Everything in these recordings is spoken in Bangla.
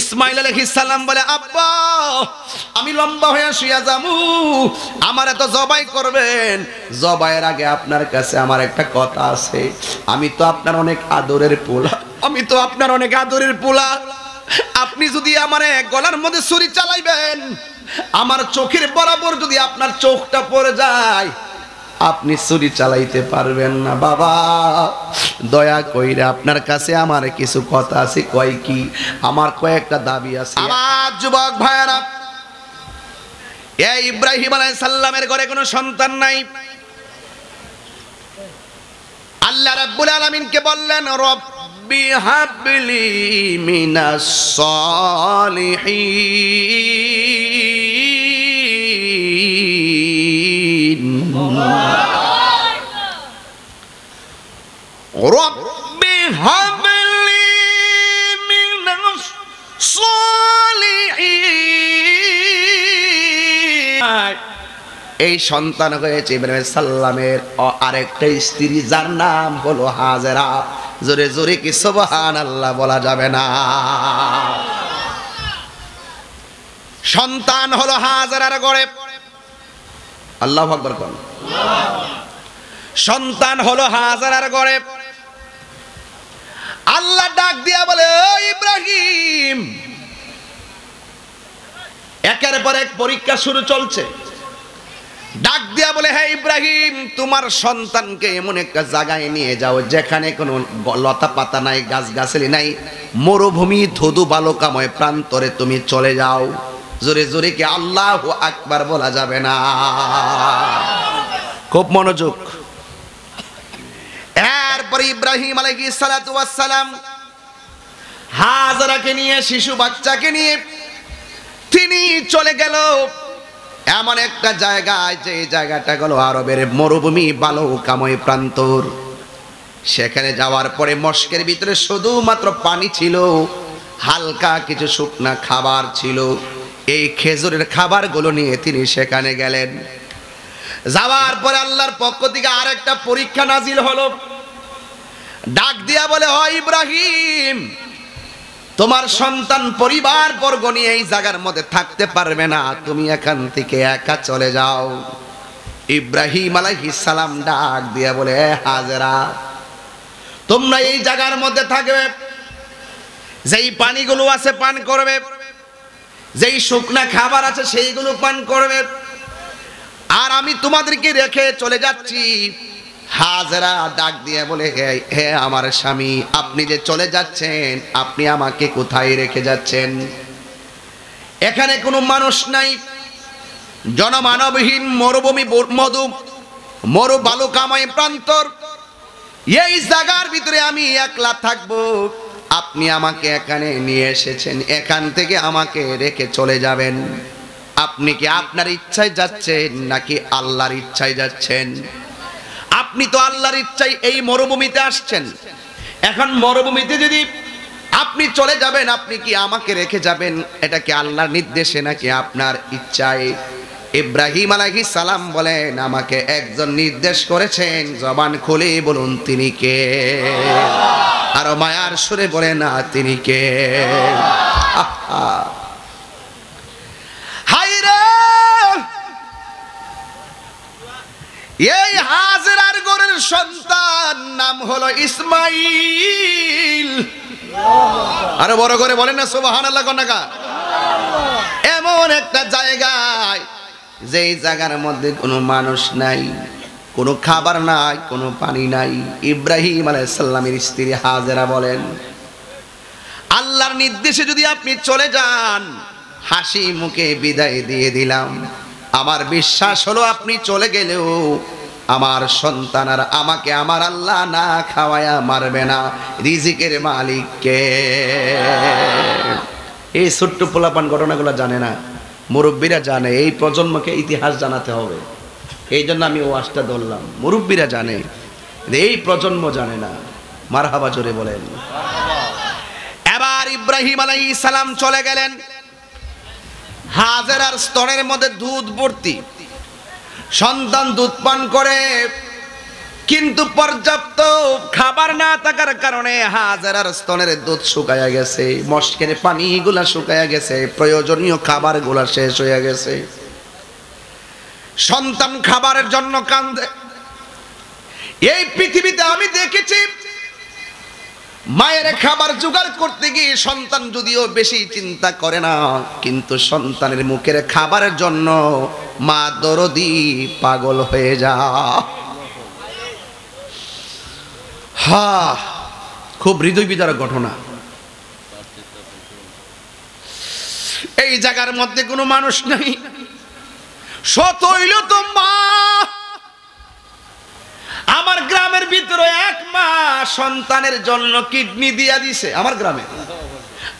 ইসমাইল সালাম বলে, আব্বা, আমি লম্বা হয়ে শুয়ে যামু। আমার এত জবাই করবেন। জবাইয়ের আগে আপনার কাছে আমার একটা কথা আছে। আমি তো আপনার অনেক আদরের পোলা। আমি তো আপনার অনেক আদরের পোলা। আপনি যদি আমার এক গলার মধ্যে ছুরি চালাইবেন, আমার চোখের বরাবর যদি আপনার চোখটা পড়ে যায় আপনি চুরি চালাইতে পারবেন না, বাবা। দয়া কইরে আপনার কাছে আমার কিছু কথা আছে, কয় কি? আমার কয়েকটা দাবি আছে। আমার যুবক ভাইয়ারা এই ইব্রাহিম আলাইহিস সালামের ঘরে কোনো সন্তান নাই। আল্লাহ রাব্বুল আলামিনকে বললেন, রব্বি হাবলি মিনাস সালিহিন। এই সন্তান হয়েছে ইব্রাহিম সাল্লামের আরেকটা স্ত্রী, যার নাম হলো হাজেরা। জোরে জোরে কি সুবহান আল্লাহ বলা যাবে না। সন্তান হলো হাজেরার গড়ে। আল্লাহ আকবর কোন সন্তান হলো হাজারার গড়ে আল্লাহ ডাক দিয়া বলে, "ও ইব্রাহিম! একের পর এক পরীক্ষা শুরু চলছে। ডাক দিয়া বলে হ্যাঁ ইব্রাহিম, তোমার সন্তানকে এমন একটা জায়গায় নিয়ে যাও, যেখানে কোনো লতা পাতা নাই গাছ গাছালি নাই, মরুভূমি, ধুধু বালকাময় প্রান্তরে তুমি চলে যাও। জোরে জোরে কি আল্লাহ আকবার বলা যাবে না? খুব মনোযোগ। এরপরে ইব্রাহিম আলাইহিস সালাতু ওয়াস সালাম হাজারাকে নিয়ে, শিশু বাচ্চাকে নিয়ে তিনি চলে গেল। এমন একটা জায়গায় যে জায়গাটা গেল আরবের মরুভূমি বালুকাময় প্রান্তর। সেখানে যাওয়ার পরে মস্কের ভিতরে শুধুমাত্র পানি ছিল, হালকা কিছু শুকনা খাবার ছিল। এই খেজুরের খাবারগুলো নিয়ে তিনি সেখানে গেলেন। যাওয়ার পরে আল্লাহর পক্ষ থেকে আরেকটা পরীক্ষা নাজিল হলো। ডাক দিয়া বলে হয় ইব্রাহিম, তোমার সন্তান পরিবার বর্গ নিয়ে এই জায়গার মধ্যে থাকতে পারবে না। তুমি এখান থেকে একা চলে যাও। ইব্রাহিম আলাইহিস সালাম ডাক দিয়া বলে, "এ হাজেরা, তোমরা এই জায়গার মধ্যে থাকবে। যেই পানিগুলো আছে পান করবে, যেই শুকনা খাবার আছে সেইগুলো পান করবে। আর আমি তোমাদেরকে রেখে চলে যাচ্ছি। হাজরা ডাক দিয়ে বলে, হে আমার স্বামী, আপনি যে চলে যাচ্ছেন, আপনি আমাকে কোথায় রেখে যাচ্ছেন? এখানে কোনো মানুষ নাই। জনমানবহীন মরুভূমি, মধু, মরু বালুকাময় প্রান্তর। এই জায়গার ভিতরে আমি একলা থাকব। আপনি আমাকে এখানে নিয়ে এসেছেন, এখান থেকে আমাকে রেখে চলে যাবেন। আপনি কি আপনার ইচ্ছায় যাচ্ছেন নাকি আল্লাহর ইচ্ছায় যাচ্ছেন? আপনি তো আল্লাহর ইচ্ছায় এই মরুভূমিতে আসছেন। এখন মরুভূমিতে যদি আপনি চলে যাবেন, আপনি কি আমাকে রেখে যাবেন? এটা কি আল্লাহর নির্দেশে নাকি আপনার ইচ্ছায়? ইব্রাহিম আলাইহি সালাম বলেন, আমাকে একজন নির্দেশ করেছেন, জবান খুলে বলুন তিনি কে? আরও মায়ার সুরে বলেন না, তিনি কে? আহা। হায় রে এই হাজরার গরের সন্তান নাম হলো ইসমাইল। আরও বড় করে বলেন না সুবহান আল্লাহ কন্যাকা এমন একটা জায়গায়, যেই জায়গার মধ্যে কোনো মানুষ নাই, কোনো খাবার নাই, কোনো পানি নাই। ইব্রাহিম আলাইসাল্লামের স্ত্রী হাজেরা বলেন, আল্লাহর নির্দেশে যদি আপনি চলে যান, হাসি মুখে বিদায় দিয়ে দিলাম। আমার বিশ্বাস হলো আপনি চলে গেলেও আমার সন্তান আর আমাকে আমার আল্লাহ না খাওয়ায়া মারবে না। রিজিকের মালিককে। এই ছোট্ট পোলাপান ঘটনাগুলো জানে না। মুরব্বীরা জানে, এই প্রজন্মকে ইতিহাস জানাতে হবে। এই জন্য আমি ওয়াজটা ধরলাম। মুরব্বীরা জানে, এই প্রজন্ম জানে না। মারহাবা জোরে বলেন। এবার ইব্রাহিম আলাই সালাম চলে গেলেন। হাজেরার স্তরের মধ্যে দুধ ভর্তি। সন্তান দুধ পান করে, কিন্তু পর্যাপ্ত খাবার না থাকার কারণে হাজারার স্তনের দুধ শুকায়া গেছে, মস্কের পানিগুলা শুকায়া গেছে, প্রয়োজনীয় খাবারগুলা শেষ হয়ে গেছে। সন্তান খাবারের জন্য কান্দে। এই পৃথিবীতে আমি দেখেছি মায়ের খাবার জোগাড় করতে গিয়ে সন্তান যদিও বেশি চিন্তা করে না, কিন্তু সন্তানের মুখের খাবারের জন্য মা দরদি পাগল হয়ে যা হা, খুব হৃদয় বিদারক ঘটনা। এই জায়গার মধ্যে কোনো মানুষ নাই। সত হইল তো মা। আমার গ্রামের ভিতরে এক মা সন্তানের জন্য কিডনি দিয়া দিছে, আমার গ্রামে।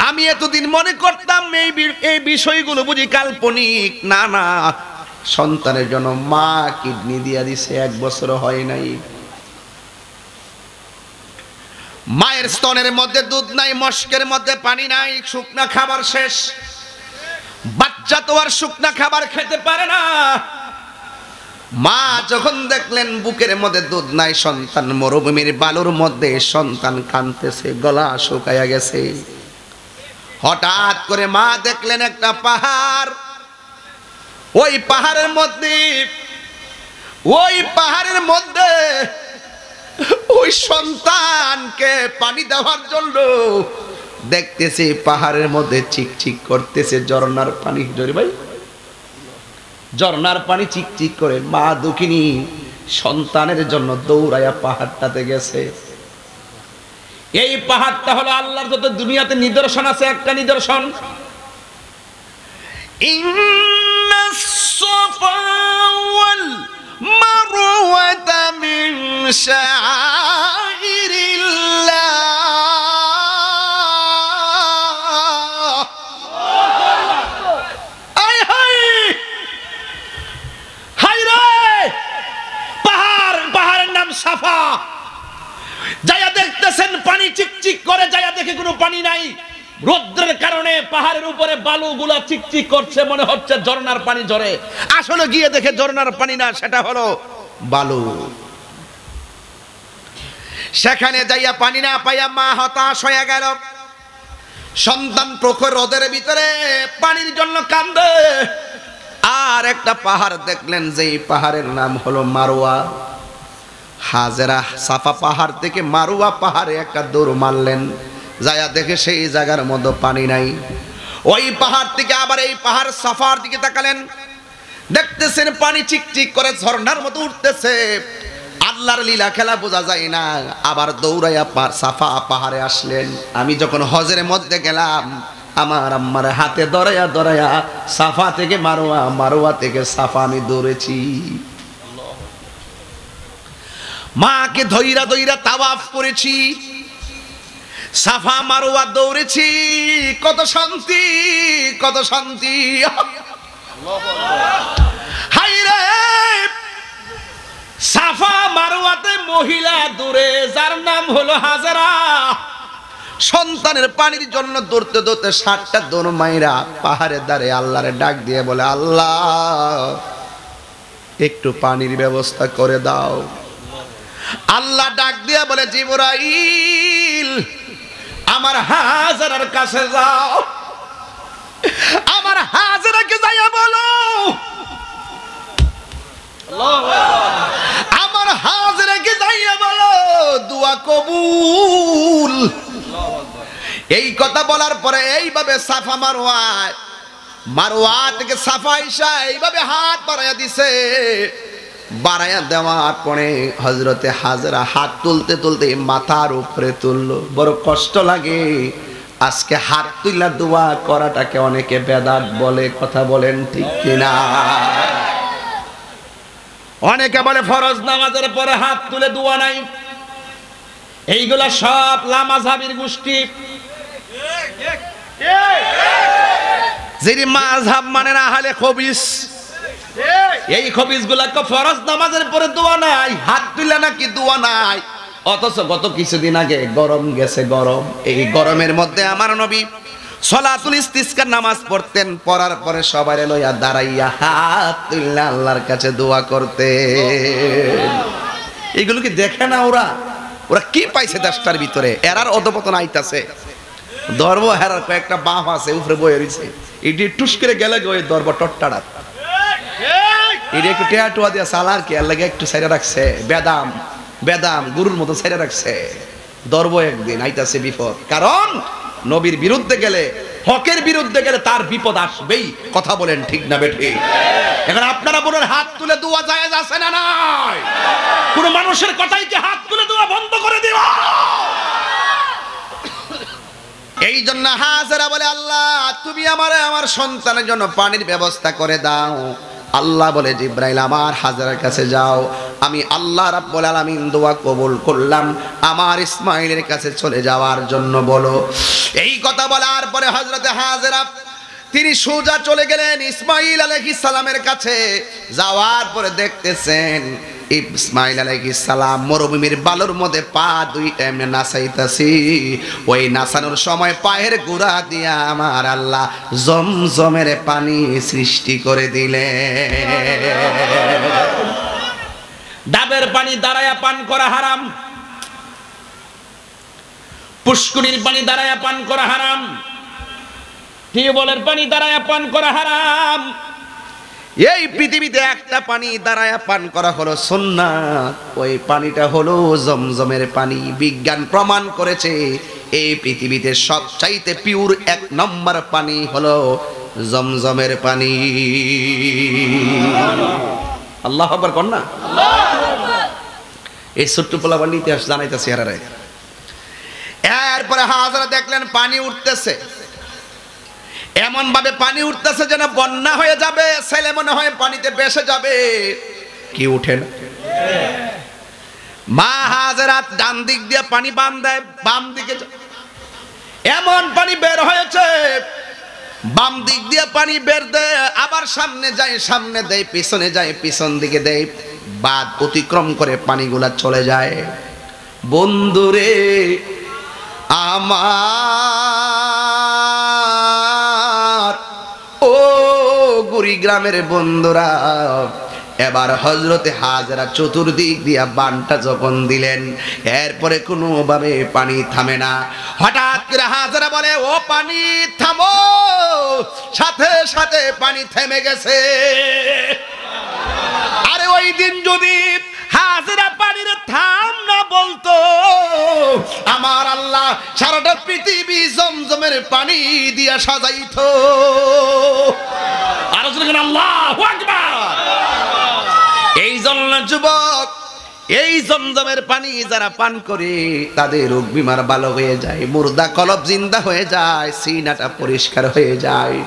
আমি এতদিন মনে করতাম এই এই বিষয়গুলো বুঝি কাল্পনিক। না না, সন্তানের জন্য মা কিডনি দিয়া দিছে, এক বছর হয় নাই। মায়ের স্তনের মধ্যে দুধ নাই, মস্কের মধ্যে পানি নাই, শুকনা খাবার শেষ। বাচ্চা তো আর শুকনা খাবার খেতে পারে না। মা যখন দেখলেন বুকের মধ্যে দুধ নাই, সন্তান মরুভূমির বালুর মধ্যে সন্তান কানতেছে গলা শুকায়া গেছে। হঠাৎ করে মা দেখলেন একটা পাহাড়। ওই পাহাড়ের মধ্যে, ওই পাহাড়ের মধ্যে ওই সন্তানকে পানি দেওয়ার জন্য দেখতেছি পাহাড়ের মধ্যে চিকচিক করতেছে, ঝর্ণার পানি। জরি ভাই। ঝর্ণার পানি চিকচিক করে, মা দুঃখিনী, সন্তানের জন্য দৌড়াইয়া পাহাড়টাতে গেছে। এই পাহাড়টা হলো আল্লাহর যত দুনিয়াতে নিদর্শন আছে, একটা নিদর্শন। মারওয়াতা মিন শাআইরিল্লাহ আয় হায় হায় রে পাহাড় পাহাড়ের নাম সাফা। যায়া দেখতেছেন পানি চিকচিক করে, যায়া দেখে কোনো পানি নাই। রৌদ্রের কারণে পাহাড়ের উপরে বালুগুলা চিকচিক করছে, মনে হচ্ছে ঝর্ণার পানি ঝরে। আসলে গিয়ে দেখে ঝর্ণার পানি না, সেটা হলো বালু। সেখানে যাইয়া পানি না পাইয়া মা হতাশ হয়ে গেল। সন্তান প্রখর রোদের ভিতরে পানির জন্য কান্দে। আর একটা পাহাড় দেখলেন যে পাহাড়ের নাম হলো মারোয়া। হাজেরা সাফা পাহাড় থেকে মারুয়া পাহাড়ে একটা দৌড় মারলেন। যায়া দেখে সেই জায়গার মধ্যে পানি নাই। ওই পাহাড় থেকে আবার এই পাহাড় সাফার দিকে তাকালেন। দেখতেছেন পানি চিকচিক করে ঝর্ণার মতো উঠতেছে। আল্লাহর লীলা খেলা বোঝা যায় না। আবার দৌড়াইয়া পার সাফা পাহাড়ে আসলেন। আমি যখন হজের মধ্যে গেলাম, আমার আম্মার হাতে দরাইয়া দরাইয়া সাফা থেকে মারোয়া মারোয়া থেকে সাফা আমি দৌড়েছি। মাকে ধৈরা ধৈরা তাওয়াফ করেছি, সাফা মারোয়া দৌড়েছি। কত শান্তি কত শান্তি। সাফা মারোয়াতে মহিলা দূরে, যার নাম হলো হাজারা। সন্তানের পানির জন্য দৌড়তে দৌড়তে ষাটটা দোনো মাইরা পাহাড়ের দ্বারে আল্লাহরে ডাক দিয়ে বলে, আল্লাহ, একটু পানির ব্যবস্থা করে দাও। আল্লাহ ডাক দিয়া বলে, জিবরাইল, আমার হাজারার কাছে যাও। আমার হাজারাকে যাইয়া বলো। আমার হাজারাকে যাইয়া বলো, দোয়া কবুল। এই কথা বলার পরে এইভাবে সাফা মারোয়ায়, মারোয়া থেকে সাফা ইসা এইভাবে হাত বাড়াইয়া দিছে। বাড়াইয়া দেওয়ার পরে হজরতে হাজরা হাত তুলতে তুলতে মাথার উপরে তুললো। বড় কষ্ট লাগে। আজকে হাত তুইলা দোয়া করাটাকে অনেকে বেদাত বলে, কথা বলেন ঠিক কিনা? অনেকে বলে ফরজ নামাজের পরে হাত তুলে দোয়া নাই। এইগুলা সব লামাঝাবির গোষ্ঠী। যিনি মাঝহাব মানে না হলে খবিস। এই। খবিস গুলাকে ফরজ নামাজের পরে দোয়া নাই, হাত তুলে নাকি দোয়া নাই। অথচ গত কিছুদিন আগে গরম গেছে গরম। এই গরমের মধ্যে আমার নবী সলাতুল ইস্তিসকার নামাজ পড়তেন, পড়ার পরে সবাই লইয়া দাঁড়াইয়া হাত তুললে আল্লাহর কাছে দোয়া করতে এগুলো কি দেখে না ওরা? ওরা কি পাইছে দেশটার ভিতরে? এরার অধপতন আইতাছে। দর্ব হেরার কয়েকটা বাপ আছে, উপরে বয়ে রয়েছে এটি টুস করে গেলে ওই দর্ব টট্টাড়া এটি একটু টেয়া দিয়ে সালার আর লাগে একটু সাইডে রাখছে। বেদাম বেদাম, গুরুর মতো সাইডে রাখছে। দর্ব একদিন, আইতাছে বিপদ। কারণ নবীর বিরুদ্ধে গেলে, হকের বিরুদ্ধে গেলে তার বিপদ আসবেই। কথা বলেন ঠিক না বেঠি? এখন আপনারা বলেন হাত তুলে দোয়া আছে না নাই? কোন মানুষের কথাই কি হাত তুলে দোয়া বন্ধ করে দিবা এই জন্য হাজারা বলে, আল্লাহ, তুমি আমার আমার সন্তানের জন্য পানির ব্যবস্থা করে দাও। আল্লাহ বলে, জিব্রাইল, আমার হাজারের কাছে যাও। আমি আল্লাহ রাব্বুল আলামিন দোয়া কবুল করলাম। আমার ইসমাইলের কাছে চলে যাওয়ার জন্য বলো। এই কথা বলার পরে হযরতে হাজেরা, তিনি সোজা চলে গেলেন ইসমাইল আলাইহিস সালামের কাছে। যাওয়ার পরে দেখতেছেন ইসমাইল আলাইহিস সালাম মরুভূমির বালুর মধ্যে পা দুই এমনি নাচাইতাছি। ওই নাচানোর সময় পায়ের গুড়া দিয়া আমার আল্লাহ জমজমের পানি সৃষ্টি করে দিলে ডাবের পানি দাঁড়ায়া পান করা হারাম। পুষ্কুনির পানি দাঁড়ায়া পান করা হারাম। টিউবওয়েলের পানি দাঁড়ায়া পান করা হারাম। এই পৃথিবীতে একটা পানি দাঁড়ায়া পান করা হলো সুন্নাত। ওই পানিটা হলো জমজমের পানি। বিজ্ঞান প্রমাণ করেছে, এই পৃথিবীতে সবচাইতে পিওর এক নম্বর পানি হলো জমজমের পানি। আল্লাহ আকবার কর না। এই ছোট্ট পোলাবার ইতিহাস জানাইতেছে এরা এরপরে হাজারা দেখলেন পানি উঠতেছে। এমন ভাবে পানি উঠতেছে যেন বন্যা হয়ে যাবে, ছেলে মনে হয় পানিতে বেসে যাবে। কি উঠে না মা হাজারাত ডান দিক দিয়ে পানি বাম দেয়, বাম দিকে এমন পানি বের হয়েছে, বাম দিক দিয়ে পানি বের দেয়, আবার সামনে যায়, সামনে দেয়, পিছনে যায়, পিছন দিকে দেয় বাদ অতিক্রম করে পানিগুলা চলে যায়। বন্ধুরে, আমার গুড়িগ্রামের বন্ধুরা, এবার হজরতে হাজরা চতুর্দিক দিয়া বানটা যখন দিলেন, এরপরে কোনোভাবে পানি থামে না। হঠাৎ করে হাজরা বলে, ও পানি, থামো, সাথে সাথে পানি থেমে গেছে। আরে ওই দিন যদি হাজরা পানির থাম না বলতো। আমার আল্লাহ সারাটা পৃথিবী জমজমের পানি দিয়া সাজাইতো। আরও আল্লাহ এই জন্য যুবক, এই জমজমের পানি যারা পান করে, তাদের রোগ বিমার ভালো হয়ে যায়, মুর্দা কলব জিন্দা হয়ে যায়, সিনাটা পরিষ্কার হয়ে যায়।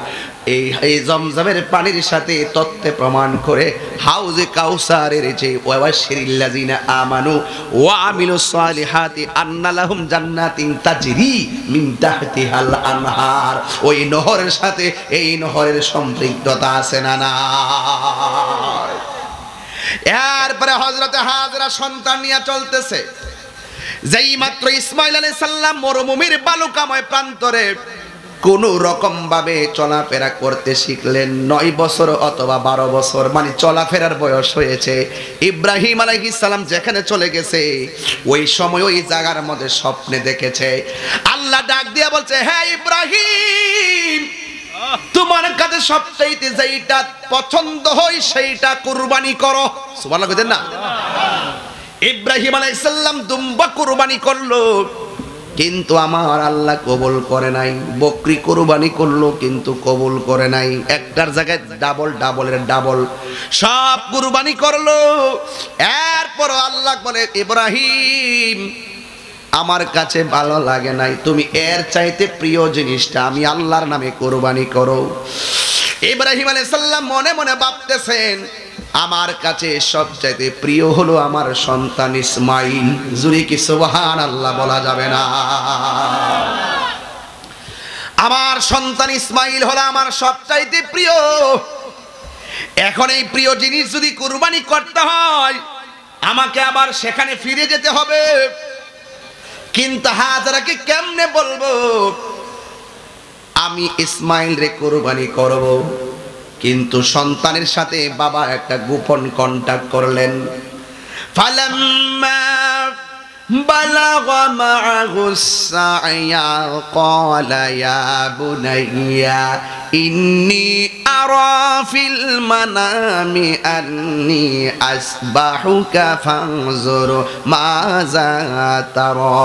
এই এই জমজমের পানির সাথে তত্ত্বে প্রমাণ করে হাউজে কাউসারের যে ওয়াশিরিল্লাযিনা আমানু ওয়া আমিলু সালিহাতি আন্না লাহুম জান্নাতিন তাজরি মিন তাহতিহাল আনহার। ওই নহরের সাথে এই নহরের সম্পৃক্ততা আছে না না এরপরে হজরতে হাজরা সন্তান নিয়ে চলতেছে। যেই মাত্র ইসমাইল আলী সাল্লাম মরুভূমির বালুকাময় প্রান্তরে কোন রকম ভাবে চলাফেরা করতে শিখলেন নয় বছর অথবা বারো বছর মানে চলাফেরার বয়স হয়েছে। ইব্রাহিম আলাইহিস সালাম যেখানে চলে গেছে, ওই সময় ওই জায়গার মধ্যে স্বপ্নে দেখেছে। আল্লাহ ডাক দিয়া বলছে হ্যাঁ ইব্রাহিম, তোমার কাছে সবচাইতে যেইটা পছন্দ হয় সেইটা কুরবানি করো। সুবহানাল্লাহ না? ইব্রাহিম আলাইহিসসালাম দুম্বা কুরবানি করল। কিন্তু আমার আল্লাহ কবুল করে নাই। বকরি কোরবানি করল, কিন্তু কবুল করে নাই। একটার জায়গায় ডাবল ডাবলের ডাবল সব কুরবানি করল। এরপর আল্লাহ বলে, ইব্রাহিম আমার কাছে ভালো লাগে নাই। তুমি এর চাইতে প্রিয় জিনিসটা আমি আল্লাহর নামে কোরবানি করো। ইব্রাহিম আলাইহিস সালাম মনে মনে ভাবতেছেন, আমার কাছে সবচাইতে প্রিয় হলো আমার সন্তান ইসমাইল। জুরি কি সুবহান আল্লাহ বলা যাবে না। আমার সন্তান ইসমাইল হলো আমার সবচাইতে প্রিয়। এখন এই প্রিয় জিনিস যদি কুরবানি করতে হয়, আমাকে আবার সেখানে ফিরে যেতে হবে। কিন্তু হাজারাকে কেমনে বলব? আমি ইসমাইল রে কোরবানি করব। কিন্তু সন্তানের সাথে বাবা একটা গোপন কন্ট্যাক্ট করলেন। ফালাম্মা بلغ معه السعي قال يا بني إني أرى في المنام أني أسبحك فانظر ماذا ترى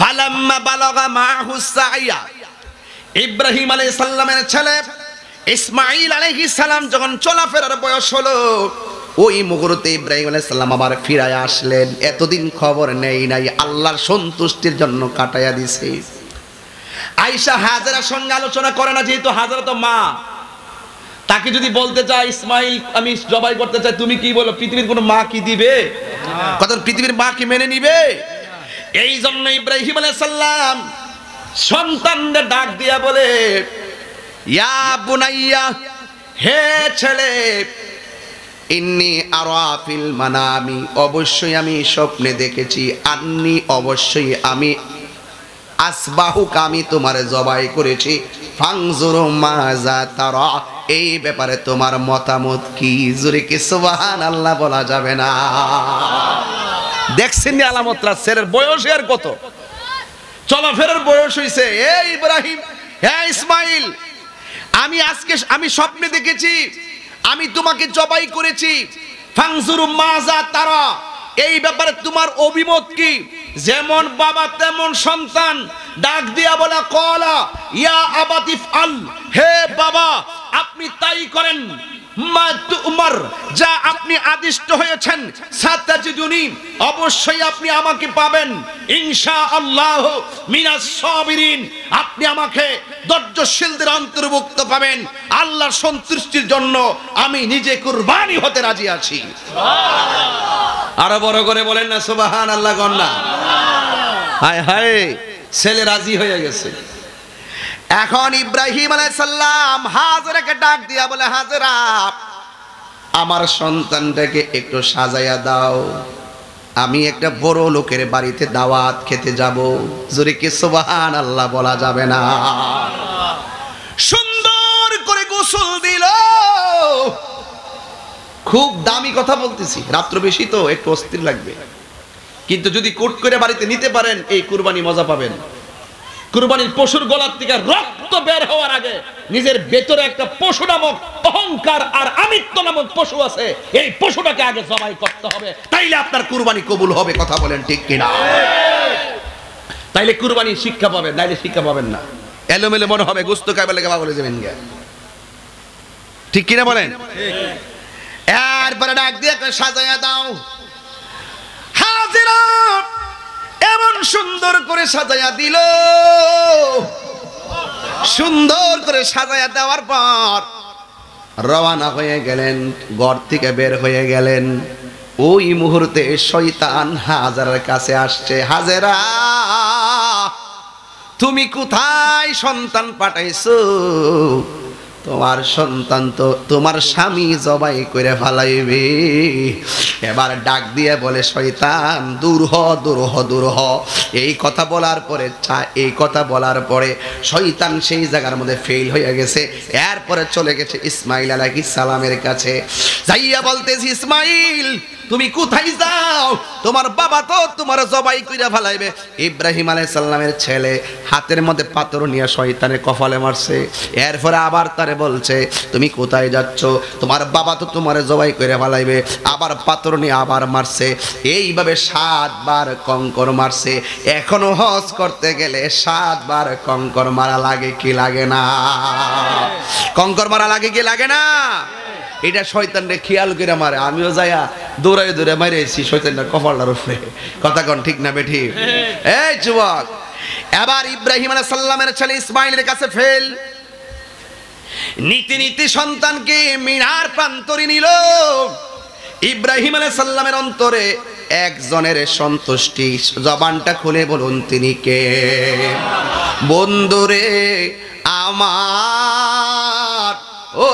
ফালাম্মা বালাগা মাহু সাইয়া ইব্রাহিম আলাইহিস সালামের ছেলে ইসমাঈল আলাইহিস সালাম যখন চলাফেরার বয়স হলো ওই মুহূর্তে ইব্রাহিম আলাইহিস সালাম আবার ফিরায় আসলেন। এতদিন খবর নেই নাই, আল্লাহর সন্তুষ্টির জন্য কাটাইয়া দিছে। আইসা হাজারার সঙ্গে আলোচনা করে না, যেহেতু হাজারা তো মা। তাকে যদি বলতে চাই ইসমাইল, আমি জবাই করতে চাই, তুমি কি বলো, পৃথিবীর কোনো মা কি দিবে? কত পৃথিবীর মা কি মেনে নিবে? এই জন্য ইব্রাহিম সাল্লাম সন্তানদের ডাক দিয়া বলে, ইয়া বুনাইয়া, হে ছেলে ইন্নি আরাফিল মানামি, অবশ্যই আমি স্বপ্নে দেখেছি, আন্নি অবশ্যই আমি আসবাহুক আমি তোমার জবাই করেছি, ফাংজুর এই ব্যাপারে তোমার মতামত কি? জুরে কি সুবহান আল্লাহ বলা যাবে না। দেখছেন নি আলামতরা ছেলের বয়স আর কত? চলো চলাফেরার বয়স হইছে, এ ইব্রাহিম হ্যাঁ ইসমাইল, আমি আজকে, আমি স্বপ্নে দেখেছি আমি তোমাকে জবাই করেছি। তারা, এই ব্যাপারে তোমার অভিমত কি? যেমন বাবা, তেমন সন্তান। ডাক দিয়া বলা, কলা, ইয়া আবাতিফ আল হে বাবা, আপনি তাই করেন। যা আপনি আদিষ্ট হয়েছেন সাতাজিদুনি অবশ্যই আপনি আমাকে পাবেন। ইনশা আল্লাহ মিনাস সাবিরিন আপনি আমাকে ধৈর্যশীলদের অন্তর্ভুক্ত পাবেন। আল্লাহর সন্তুষ্টির জন্য আমি নিজে কুরবানি হতে রাজি আছি। আরও বড় করে বলেন না সুবাহান আল্লাহ গন্না হায় হায় ছেলে রাজি হয়ে গেছে। এখন ইব্রাহিম আলাইসাল্লাম হাজরাকে ডাক দিয়া বলে, হাজরা, আমার সন্তানটাকে একটু সাজাইয়া দাও। আমি একটা বড় লোকের বাড়িতে দাওয়াত খেতে যাব। জোরে কি সুবহান আল্লাহ বলা যাবে না? সুন্দর করে গোসল দিল। খুব দামি কথা বলতেছি, রাত্র বেশি তো, একটু অস্থির লাগবে। কিন্তু যদি কোট করে বাড়িতে নিতে পারেন, এই কুরবানি মজা পাবেন। কুরবানির পশুর গলার থেকে রক্ত বের হওয়ার আগে নিজের ভেতরে একটা পশু নামক অহংকার আর আমিত্ব নামক পশু আছে, এই পশুটাকে আগে জবাই করতে হবে। তাইলে আপনার কুরবানি কবুল হবে, কথা বলেন ঠিক কিনা? তাইলে কুরবানি শিক্ষা পাবেন, নাইলে শিক্ষা পাবেন না। এলোমেলো মনে হবে, গুস্ত কাবে লেগে বলে যাবেন গিয়া। ঠিক কিনা বলেন? এরপরে ডাক দিয়ে সাজাইয়া দাও। হাজিরা এমন সুন্দর করে সাজাইয়া দিল। সুন্দর করে সাজাইয়া দেওয়ার পর রওয়ানা হয়ে গেলেন, ঘর থেকে বের হয়ে গেলেন। ওই মুহূর্তে শয়তান হাজারের কাছে আসছে, হাজেরা, তুমি কোথায় সন্তান পাঠাইছো? তোমার সন্তান তো তোমার স্বামী জবাই করে ফালাইবে। এবার ডাক দিয়ে বলে, শয়তান, দূর হ দূর হ দূর হ। এই কথা বলার পরে, চা, এই কথা বলার পরে শয়তান সেই জায়গার মধ্যে ফেল হয়ে গেছে। এরপরে চলে গেছে ইসমাইল আলাইহিস সালামের কাছে। যাইয়া বলতেছি, ইসমাইল তুমি কোথায় যাও? তোমার বাবা তো তোমার জবাই কইরা ফেলাইবে। ইব্রাহিম আলাইহিস সালামের ছেলে হাতের মধ্যে পাথর নিয়ে শয়তানের কপালে মারছে। এরপরে আবার তারে বলছে, তুমি কোথায় যাচ্ছ? তোমার বাবা তো তোমার জবাই করে ফেলাইবে। আবার পাথর নিয়ে আবার মারছে। এইভাবে সাতবার কঙ্কর মারছে। এখনও হজ করতে গেলে সাতবার কঙ্কর মারা লাগে কি লাগে না? কঙ্কর মারা লাগে কি লাগে না? এটা শয়তানরে খেয়াল করে মারে। আমিও যাইয়া দৌড়াই দৌড়ে মারে এসেছি শয়তানটা কপালটার উপরে কথা কন ঠিক না বেঠি? এই যুবক, এবার ইব্রাহিম আলাইহিস সালামের ছেলে ইসমাইলের কাছে ফেল। নীতি নীতি সন্তানকে মিনার প্রান্তরে নিল। ইব্রাহিম আলাইহিস সালামের অন্তরে একজনের সন্তুষ্টি জবানটা খুলে বলুন তিনি কে? বন্ধুরে, আমার ও,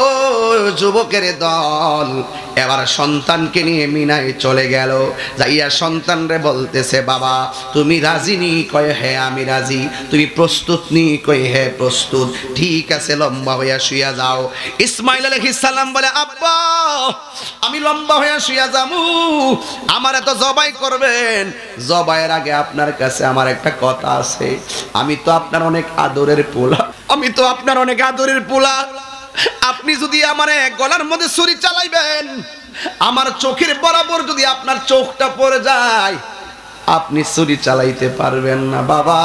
যুবকের দল, এবার সন্তানকে নিয়ে মিনায় চলে গেল। যাইয়া সন্তানরে বলতেছে, বাবা, তুমি রাজি নি? কয়ে হে আমি রাজি। তুমি প্রস্তুত নি? কয়ে হে প্রস্তুত। ঠিক আছে, লম্বা হইয়া শুইয়া যাও। ইসমাইল সালাম বলে, আব্বা, আমি লম্বা হইয়া শুইয়া যামু। আমার এত জবাই করবেন। জবাইয়ের আগে আপনার কাছে আমার একটা কথা আছে। আমি তো আপনার অনেক আদরের পোলা। আমি তো আপনার অনেক আদরের পোলা। আপনি যদি আমার গলার মধ্যে ছুরি চালাইবেন, আমার চোখের বরাবর যদি আপনার চোখটা পড়ে যায়, আপনি ছুরি চালাইতে পারবেন না। বাবা,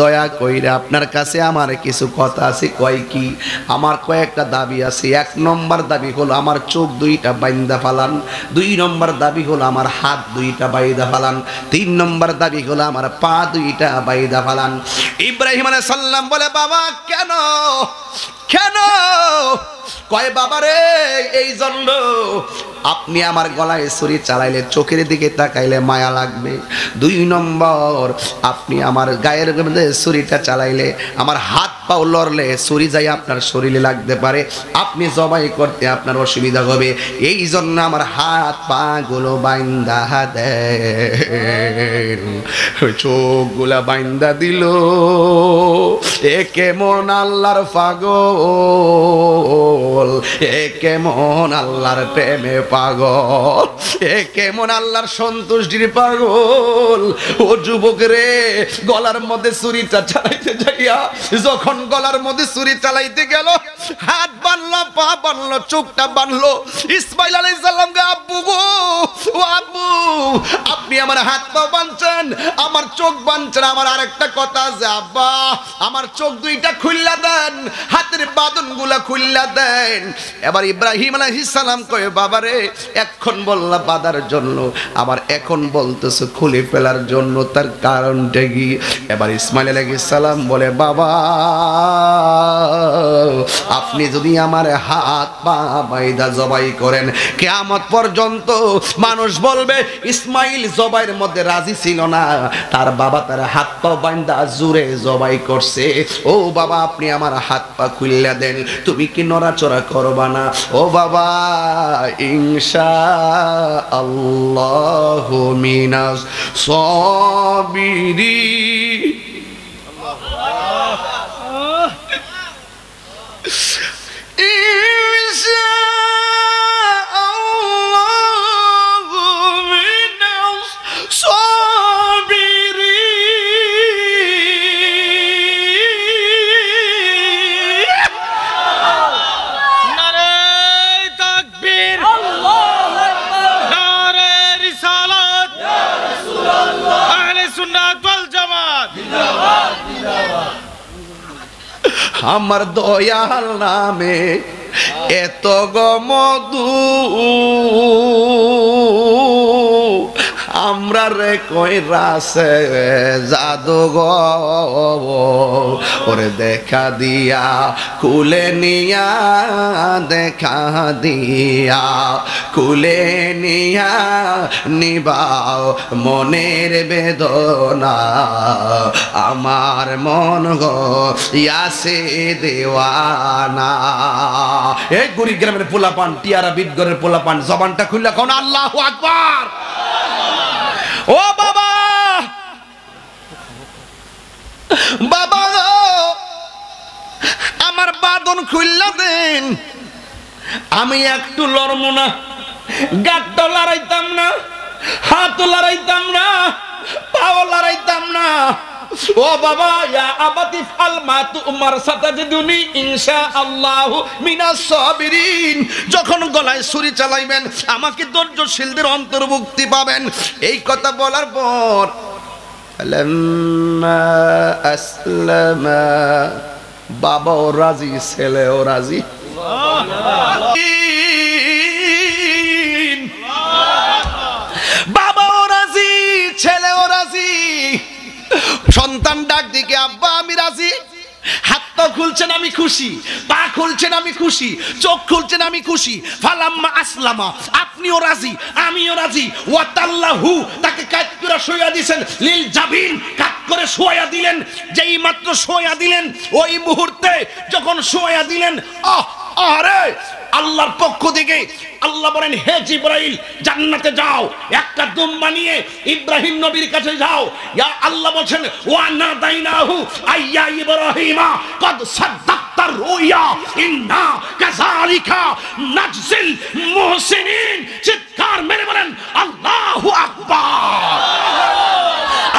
দয়া কইরা আপনার কাছে আমার কিছু কথা আছে, কয় কি? আমার কয়েকটা দাবি আছে। এক নম্বর দাবি হলো, আমার চোখ দুইটা বাইন্দা ফালান। দুই নম্বর দাবি হলো, আমার হাত দুইটা বাইদা ফালান। তিন নম্বর দাবি হলো, আমার পা দুইটা বাইদা ফালান। ইব্রাহিম আলাইহিস সালাম বলে, বাবা, কেন কেন? কয় বাবা রে এই জন্য আপনি আমার গলায় ছুরি চালাইলে, চোখের দিকে তাকাইলে মায়া লাগবে। দুই নম্বর, আপনি আমার গায়ের মধ্যে ছুরিটা চালাইলে, আমার হাত পাও লড়লে ছুরি যাই আপনার শরীরে লাগতে পারে। আপনি জবাই করতে আপনার অসুবিধা হবে। এই জন্য আমার হাত পা গুলো বাইন্দা দেন। চোখগুলা বাইন্দা দিল। এ কেমন আল্লাহর পাগল। এ কেমন আল্লাহর প্রেমে পাগল? এ কেমন আল্লাহর সন্তুষ্টির পাগল? ও যুবক রে, গলার মধ্যে চালাইতে যাইয়া যখন গলার মধ্যে চালাইতে গেল, হাত বানলো পা বানলো চোখটা বানলো ইসমাইল আব্বু গো, ও আব্বু, আপনি আমার হাত পা বানছেন আমার চোখ বানছেন আমার আরেকটা কথা আছে, আব্বা, আমার চোখ দুইটা খুললা দেন, হাতের বাদনগুলা খুললা দেন। এবার ইব্রাহিম সালাম কয়ে, বাবারে, এখন বললা বাদার জন্য। আবার এখন বলতেছে খুলে ফেলার জন্য, তার কারণটা কি? এবার ইসমাইল সালাম বলে, বাবা, আপনি যদি আমার হাত পা বাইদা জবাই করেন, কেয়ামত পর্যন্ত মানুষ বলবে, ইসমাইল জবাইয়ের মধ্যে রাজি ছিল না। তার বাবা তার হাত পা বাইন্দা জুড়ে জবাই করছে। ও বাবা, আপনি আমার হাত পা খুললা দেন তুমি কি নড়াচড়া করবা না? ও বাবা ইনশা আল্লাহ মিনাস সবিরি। নারে আমার দয়াল নামে এত গমদু আমরা রে কই রাসে জাদু গো ওরে দেখা দিয়া, কুলে নিয়া দেখা দিয়া, কুলে নিয়া নিবাও মনের বেদনা। আমার মন গো দেওয়ানা। এই গুড়ি গ্রামের পোলাপান, টিয়ারা বিদগরের পোলাপান, জবানটা খুললে কোন, আল্লাহ আকবার। ও বাবা! বাবা আমার বাদন খুললা দেন। আমি একটু লড়ম না। গাটটা লড়াইতাম না হাত লড়াইতাম না, পাও লড়াইতাম না। ও বাবা, ইয়া আবাতি ফাল মা তু উমার সাতাজিদুনি ইনশাআল্লাহ মিনাস সাবিরিন। যখন গলায় ছুরি চালাইবেন, আমাকে ধৈর্যশীলদের অন্তর্ভুক্তি পাবেন। এই কথা বলার পর, ফালাম্মা আসলামা, বাবাও রাজি, ছেলেও রাজি। বাবাও রাজি, ছেলেও রাজি। সন্তান ডাক দিকে, আব্বা, আমি রাজি। হাত তো খুলছেন, আমি খুশি। পা খুলছেন, আমি খুশি। চোখ খুলছেন, আমি খুশি। ফালাম্মা আসলামা, আপনিও রাজি, আমিও রাজি। ওয়াতাল্লাহু, তাকে কাজ করে শোয়া দিয়েছেন লিল জাবিন কাজ করে শোয়া দিলেন, যেই মাত্র শোয়া দিলেন, ওই মুহূর্তে যখন শোয়া দিলেন, আহ আরে আল্লাহর পক্ষ থেকে আল্লাহ বলেন, হে জিব্রাইল, জান্নাতে যাও। একটা দুম্বা নিয়ে ইব্রাহিম নবীর কাছে যাও। ইয়া আল্লাহ বলেন ওয়া নাদাইনাহু আইয়া ইব্রাহিমা কদ সাদ্দাক্তার রুইয়া, ইন্না কাযালিকা নাজজিল মুহসিনিন। চিৎকার মেরে বলেন, আল্লাহু আকবার।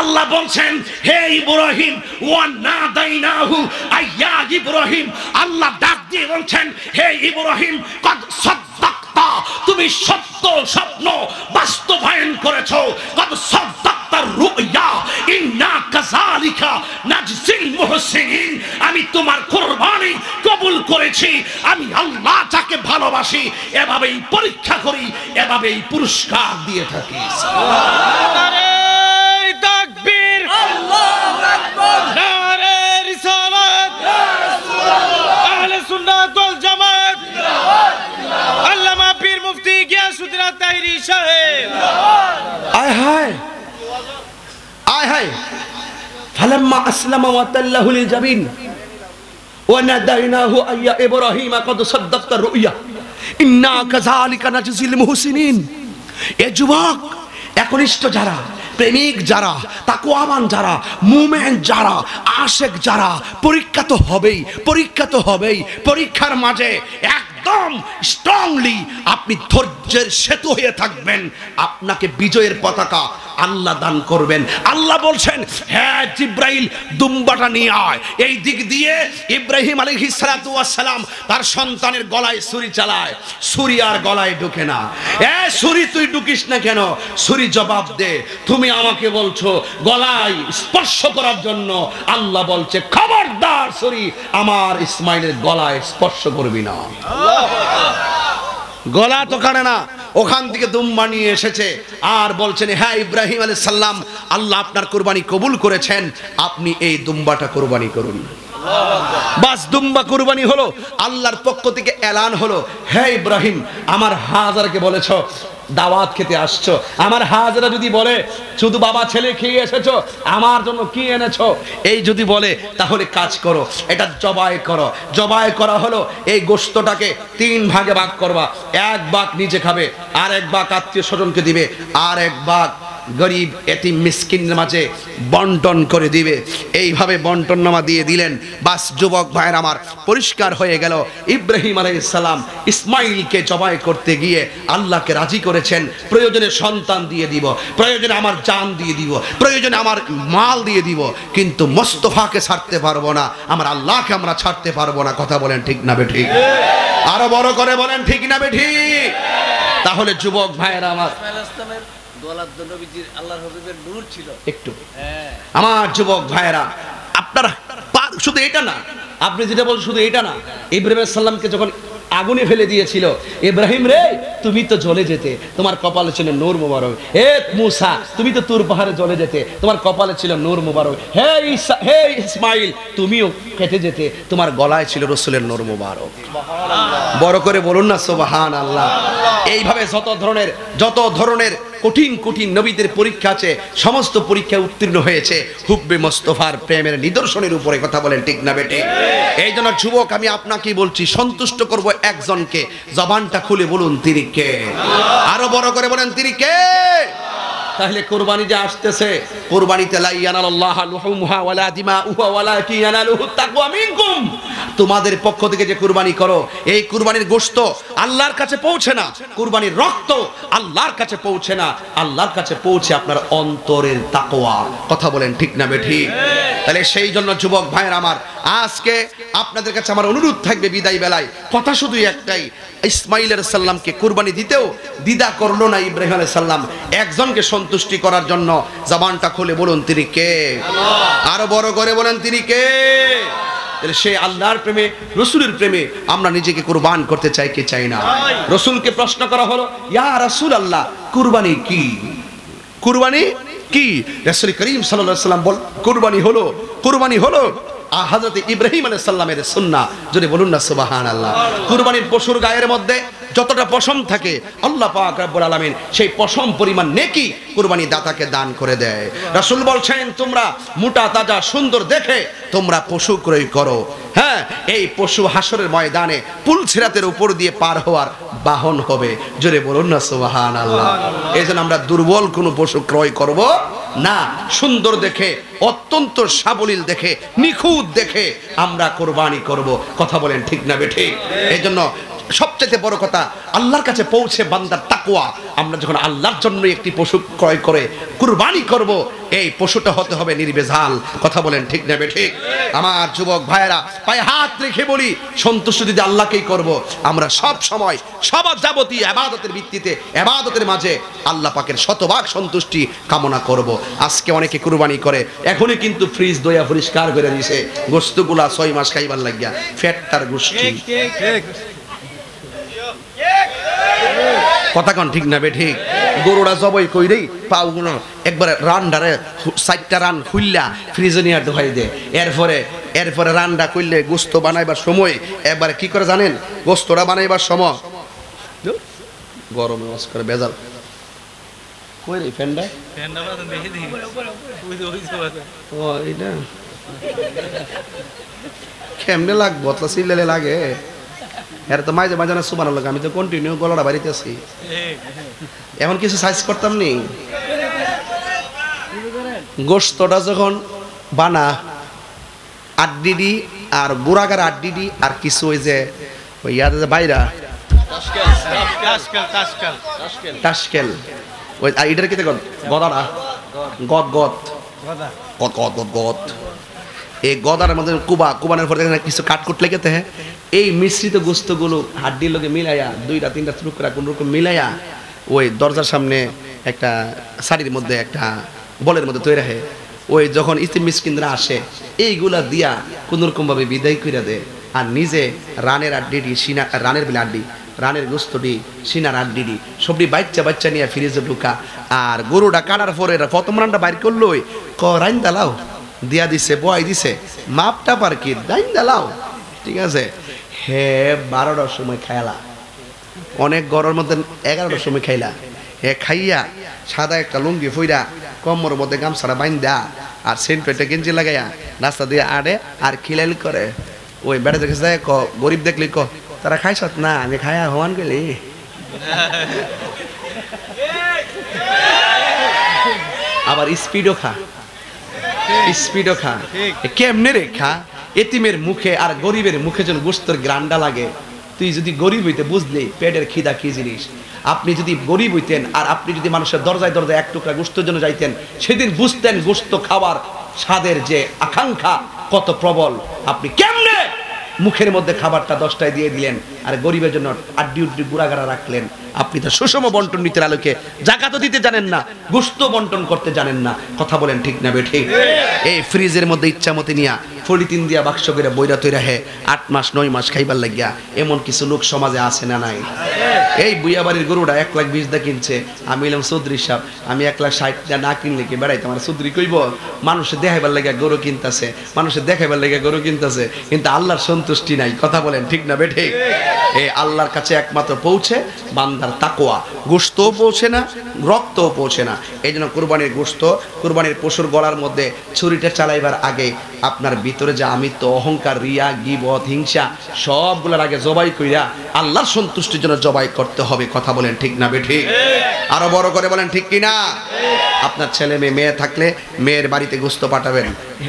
আল্লাহ বলছেন, হে ইব্রাহিম ওয়া নাদাইনাহু আইয়া ইব্রাহিম। আল্লাহ ডাক দিয়ে বলছেন, হে ইব্রাহিম, কদ সাদ্দাক্তা, তুমি সত্য স্বপ্ন বাস্তবায়ন করেছ। কদ সাদ্দাক্তা রুইয়া ইন্না কাযালিকা নাজজিল মুহসিনিন। আমি তোমার কুরবানি কবুল করেছি। আমি আল্লাহ যাকে ভালোবাসি, এভাবেই পরীক্ষা করি, এভাবেই পুরস্কার দিয়ে থাকি। নারে সুন্নাতুল জামাত। আল্লামা পীর মুফতি গিয়াসউদ্দিন তাহিরি সাহেব। আয় হায়। আয় হায়। ফালাম্মা আসলামা ওয়া লিল জাবিন ওয়া আইয়া ইব্রাহিম কদ রুইয়া। ইন্না কাযালিকা মুহসিনিন। এ যুবক, একনিষ্ঠ যারা প্রেমিক যারা তাকুয়াবান যারা, মুমেন যারা, আশেক যারা, পরীক্ষা তো হবেই, পরীক্ষা তো হবেই, পরীক্ষার মাঝে একদম স্ট্রংলি আপনি ধৈর্যের সেতু হয়ে থাকবেন। আপনাকে বিজয়ের পতাকা আল্লাহ দান করবেন। আল্লাহ বলছেন হ্যাঁ জিব্রাইল, দুম্বাটা নিয়ে আয়। এই দিক দিয়ে ইব্রাহিম আলাইহিস সালাতু ওয়াস সালাম তার সন্তানের গলায় ছুরি চালায়। ছুরি আর গলায় ঢুকে না। এ ছুরি, তুই ঢুকিস না কেন? ছুরি জবাব দে। তুমি আমাকে বলছো, গলায় স্পর্শ করার জন্য আল্লাহ বলছে, খবরদার ছুরি, আমার ইসমাইলের গলায় স্পর্শ করবি না গলা তো কানে না, ওখান থেকে দুম বানিয়ে এসেছে। আর বলছেন হ্যাঁ ইব্রাহিম আলাইহিস সালাম, আল্লাহ আপনার কোরবানি কবুল করেছেন, আপনি এই দুম্বাটা কোরবানি করুন। বাস কুরবানি হলো, আল্লাহর পক্ষ থেকে এলান হলো। হে ইব্রাহিম, আমার হাজারকে বলেছ, দাওয়াত খেতে আসছো। আমার হাজরা যদি বলে, শুধু বাবা ছেলে খেয়ে এসেছ, আমার জন্য কি এনেছো? এই যদি বলে, তাহলে কাজ করো, এটা জবাই করো। জবাই করা হলো, এই গোস্তটাকে তিন ভাগে ভাগ করবা। এক ভাগ নিজে খাবে, আর এক ভাগ আত্মীয় স্বজনকে দিবে, আর এক ভাগ গরিব এটি মিসকিনের মাঝে বন্টন করে দিবে। এইভাবে বন্টন নামা দিয়ে দিলেন। বাস, যুবক ভাইয়ের আমার পরিষ্কার হয়ে গেল। ইব্রাহিম আলাইসালাম ইসমাইলকে জবাই করতে গিয়ে আল্লাহকে রাজি করেছেন। প্রয়োজনে সন্তান দিয়ে দিব, প্রয়োজনে আমার জান দিয়ে দিব, প্রয়োজনে আমার মাল দিয়ে দিব। কিন্তু মোস্তফাকে ছাড়তে পারব না। আমার আল্লাহকে আমরা ছাড়তে পারব না। কথা বলেন ঠিক না বেঠিক আরও বড় করে বলেন ঠিক না বেঠি? তাহলে যুবক ভাইয়েরা আমার একটু। হ্যাঁ। আমার যুবক ভাইয়েরা আপনারা শুধু এটা না আপনি যেটা বল শুধু এটা না ইব্রাহিম সাল্লামকে যখন আগুনে ফেলে দিয়েছিল ইব্রাহিম রে তুমি তো জ্বলে যেতে তোমার কপালে ছিল নূর মুবারক। হে মুসা তুমি তো তুর পাহাড়ে জ্বলে যেতে তোমার কপালে ছিল নূর মুবারক। হে হে ইসমাইল তুমিও কেটে যেতে তোমার গলায় ছিল রসুলের নূর মুবারক। বড় করে বলুন না সোবাহান আল্লাহ এইভাবে যত ধরনের যত ধরনের কঠিন কঠিন নবীদের পরীক্ষা আছে, সমস্ত পরীক্ষায় উত্তীর্ণ হয়েছে। হুব্বে মোস্তফার প্রেমের নিদর্শনের উপরে কথা বলেন, ঠিক না বেটে এই জন্য যুবক, আমি আপনাকে বলছি, সন্তুষ্ট করব একজনকে। জবানটা খুলে বলুন, তিনি কে? আরও বড় করে বলেন, তিনি কে? তাহলে কোরবানি যে আসতেছে, কোরবানিতে তোমাদের পক্ষ থেকে যে কুরবানি করো, এই কুরবানির গোশত আল্লাহর কাছে পৌঁছে না। কুরবানির রক্ত আল্লাহর কাছে পৌঁছে না। আল্লাহর কাছে পৌঁছে আপনার অন্তরের তাকোয়া কথা বলেন ঠিক না, বেঠি? তাহলে সেই জন্য যুবক ভাইয়ের আমার, আজকে আপনাদের কাছে আমার অনুরোধ থাকবে বিদায় বেলায়। কথা শুধু একটাই ইসমাইলের সাল্লামকে কুরবানি দিতেও দ্বিধা করল না ইব্রাহিম আলাইহিস সাল্লাম একজনকে সন্তুষ্টি করার জন্য জবানটা খুলে বলুন, তিনি কে? আরও বড় করে বলেন, তিনি কে? সেই আল্লাহর প্রেমে, রসুলের প্রেমে আমরা নিজেকে কুরবান করতে চাই কে চাই না? রসুলকে প্রশ্ন করা হলো, ইয়া রাসূল আল্লাহ কুরবানি কি? কুরবানি কি? রাসুল করিম সাল্লাহ সাল্লাম বল কুরবানি হলো কুরবানি হলো। হজরত ইব্রাহিম আলাইহিস সাল্লামের সুন্নাহ। যদি বলুন না সুবহানাল্লাহ। কুরবানির পশুর গায়ের মধ্যে যতটা পশম থাকে আল্লাহ পাক রব্বুল আলামিন সেই পশম পরিমাণ নেকি কুরবানি দাতাকে দান করে দেয়। রাসূল বলছেন তোমরা মোটা তাজা সুন্দর দেখে তোমরা পশু ক্রয় করো। হ্যাঁ এই পশু হাসরের ময়দানে পুলছিরাতের উপর দিয়ে পার হওয়ার বাহন হবে। জোরে বলুন না সুবাহান আল্লাহ এই জন্য আমরা দুর্বল কোনো পশু ক্রয় করব না সুন্দর দেখে, অত্যন্ত সাবলীল দেখে, নিখুঁত দেখে আমরা কোরবানি করব। কথা বলেন ঠিক না বেঠে এই জন্য সবচেয়ে বড় কথা, আল্লাহর কাছে পৌঁছে বান্দার তাকুয়া আমরা যখন আল্লাহর জন্য একটি পশু ক্রয় করে কুরবানি করব, এই পশুটা হতে হবে নির্বেজাল। কথা বলেন ঠিক নেবে ঠিক? আমার যুবক ভাইয়েরা, পায়ে হাত রেখে বলি, সন্তুষ্ট যদি আল্লাহকেই করব, আমরা সব সময় সবার যাবতীয় আবাদতের ভিত্তিতে, আবাদতের মাঝে আল্লাহ পাকের শতভাগ সন্তুষ্টি কামনা করব। আজকে অনেকে কুরবানি করে, এখনই কিন্তু ফ্রিজ দয়া পরিষ্কার করে দিছে। গোস্তগুলা ছয় মাস খাইবার লাগিয়া, ফ্যাটটার গোষ্ঠী। কথা কন, ঠিক না বে, ঠিক? গরুটা জবই কইরেই পাও গুলো একবারে রান্ডারে সাইডটা রান খুললা ফ্রিজে নিয়ে ঢোকাই দে। এরপরে এরপরে রান্ডা করলে গোস্ত বানাইবার সময় একবারে কি করে জানেন? গোস্তটা বানাইবার সময়। গরমে ওয়াশ করে, বেজাল। কই রে, ফ্যানটা? ও, এইটা। কেমনে লাগবো সিলেলে লাগে? এর তো মাঝে মাঝে না সুবান লাগে, আমি তো কন্টিনিউ গলাটা বাড়িতে আছি এখন কিছু সাইজ করতাম নি? গোস্তটা যখন বানা, আড্ডিডি আর গুড়াগার আড্ডিডি আর কিছু ওই যে, ওই ইয়াদের বাইরা। টাসকেল ওই, আর এটার কিতে গদ গদাটা গদ গদ। গদ গদ গদ গদ। এই গদার মধ্যে কুবা, কুবানের পরে কিছু কাটকুট লেগেতে হ্যাঁ? এই মিশ্রিত গোস্তগুলো হাড্ডির লোকে মিলাইয়া দুইটা, তিনটা টুকরা কোন রকম মিলাইয়া ওই দরজার সামনে একটা শাড়ির মধ্যে একটা বলের মধ্যে তৈরি হয়। ওই যখন ইস্তিম মিসকিনরা আসে, এইগুলা দিয়া কোন রকম ভাবে বিদায় করে দেয়। আর নিজে রানের আড্ডিটি সিনা, রানের বেলা আড্ডি, রানের গোস্তটি সিনার আড্ডিটি সবটি বাচ্চা বাচ্চা নিয়ে ফ্রিজে ঢুকা। আর গরুটা কাটার পরে প্রথম রানটা বাইর করলোই ক রাইন দালাও, দিয়া দিছে, বয় দিছে, মাপটা পার কি রাইন দালাও, ঠিক আছে? হে বারোটার সময় খাইলা। অনেক গরমের মধ্যে এগারোটার সময় খাইলা। হে খাইয়া, সাদা একটা লুঙ্গি ফুইরা কম্মর মধ্যে গামছাড়া দেয়া আর সেন্ট একটা গেঞ্জি লাগাইয়া রাস্তা দিয়ে আড়ে আর খিলাইল করে। ওই বেড়া দেখে যায়, ক, গরিব দেখলি, ক, তারা খাইছ? না, আমি খাইয়া হওয়ান গেলি। আবার স্পিডও খা। স্পিডও খা। কেমনে রে খা? এতিমের মুখে আর গরিবের মুখে যেন গোস্তর গ্রান্ডা লাগে। তুই যদি গরিব হইতে বুঝলি, পেটের খিদা কি জিনিস? আপনি যদি গরিব হইতেন আর আপনি যদি মানুষের দরজায় দরজায় এক টুকরা গোস্তের জন্য যাইতেন, সেদিন বুঝতেন গোস্ত খাওয়ার স্বাদের যে আকাঙ্ক্ষা কত প্রবল। আপনি কেমনে মুখের মধ্যে খাবারটা দশটায় দিয়ে দিলেন আর গরিবের জন্য আড্ডি উড্ডি গুড়াগাড়া রাখলেন? আপনি তো সুষম বন্টন নীতির আলোকে জাকাতও দিতে জানেন না গুস্ত বন্টন করতে জানেন না। কথা বলেন ঠিক না বেঠিক এই ফ্রিজের মধ্যে ইচ্ছা মতে নিয়া ফলিতিন দিয়া বাক্স করে বইরা তৈরা হে, আট মাস, নয় মাস খাইবার লাগিয়া এমন কিছু লোক সমাজে আছে না নাই? এই বুইয়া বাড়ির গরুটা এক লাখ বিশ দা কিনছে। আমি এলাম চৌধুরী সাহেব আমি এক লাখ ষাট দা না কিনলে কি বেড়াইতে? আমার চৌধুরী কইব, মানুষে দেখাইবার লাগিয়া গরু কিনতেছে, মানুষে দেখাইবার লাগিয়া গরু কিনতেছে, কিন্তু আল্লাহর সন্তুষ্টি নাই। কথা বলেন ঠিক না বেঠে এই আল্লাহর কাছে একমাত্র পৌঁছে বান্দার তাকোয়া গোস্তও পৌঁছে না, রক্তও পৌঁছে না। এই জন্য কোরবানির গোস্ত কোরবানির পশুর গলার মধ্যে ছুরিটা চালাইবার আগে আপনার ভিতরে যে আমিত্ব, অহংকার, রিয়া, গিবত, হিংসা, সবগুলোর আগে জবাই কইরা আল্লাহর সন্তুষ্টির জন্য জবাই করতে হবে। কথা বলেন ঠিক না বেঠিক আরও বড় করে বলেন ঠিক কি না আপনার ছেলে মেয়ে মেয়ে থাকলে মেয়ের বাড়িতে গোস্ত পাঠাবেন।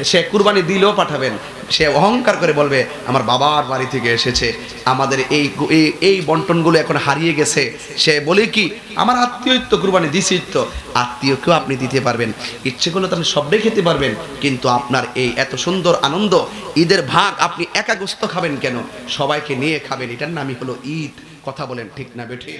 সে কুরবানি দিলেও পাঠাবেন। সে অহংকার করে বলবে, আমার বাবার বাড়ি থেকে এসেছে। আমাদের এই এই- বন্টনগুলো এখন হারিয়ে গেছে। সে বলে কি, আমার আত্মীয়ত্ব কুরবানি তো। আত্মীয়কেও আপনি দিতে পারবেন। ইচ্ছে করলে তো আপনি সবটাই খেতে পারবেন। কিন্তু আপনার এই এত সুন্দর আনন্দ, ঈদের ভাগ আপনি একাগ্রস্ত খাবেন কেন? সবাইকে নিয়ে খাবেন। এটার নামই হলো ঈদ। কথা বলেন ঠিক না বেঠিক